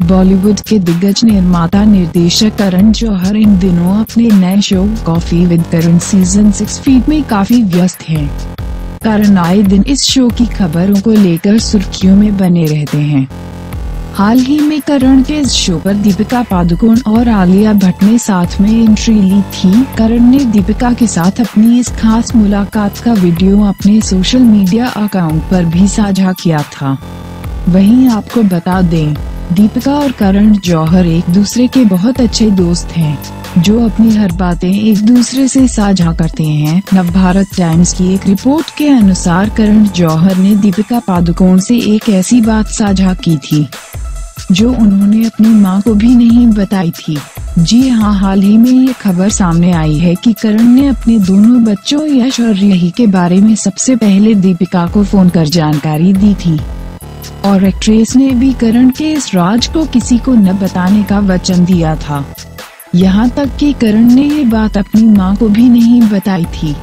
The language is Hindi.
बॉलीवुड के दिग्गज निर्माता निर्देशक करण जौहर इन दिनों अपने नए show Coffee with Karan season six feed में काफ़ी व्यस्त हैं। करण आए दिन इस शो की खबरों को लेकर सुर्खियों में बने रहते हैं। हाल ही में करण के इस शो पर दीपिका पादुकोण और आलिया भट्ट ने साथ में एंट्री ली थी। करण ने दीपिका के साथ अपनी इस खास मुलाकात का वीडियो अपने सोशल मीडिया अकाउंट पर भी साझा किया था। वहीं आपको बता दें दीपिका और करण जौहर एक दूसरे के बहुत अच्छे दोस्त हैं, जो अपनी हर बातें एक दूसरे से साझा करते हैं। नव भारत टाइम्स की एक रिपोर्ट के अनुसार करण जौहर ने दीपिका पादुकोण से एक ऐसी बात साझा की थी, जो उन्होंने अपनी माँ को भी नहीं बताई थी। जी हाँ, हाल ही में ये खबर सामने आई है कि करण ने अपने दोनों बच्चों यश और रिही के बारे में सबसे पहले दीपिका को फ़ोन कर जानकारी दी थी। और एक्ट्रेस ने भी करण के इस राज को किसी को न बताने का वचन दिया था। यहाँ तक कि करण ने ये बात अपनी माँ को भी नहीं बताई थी।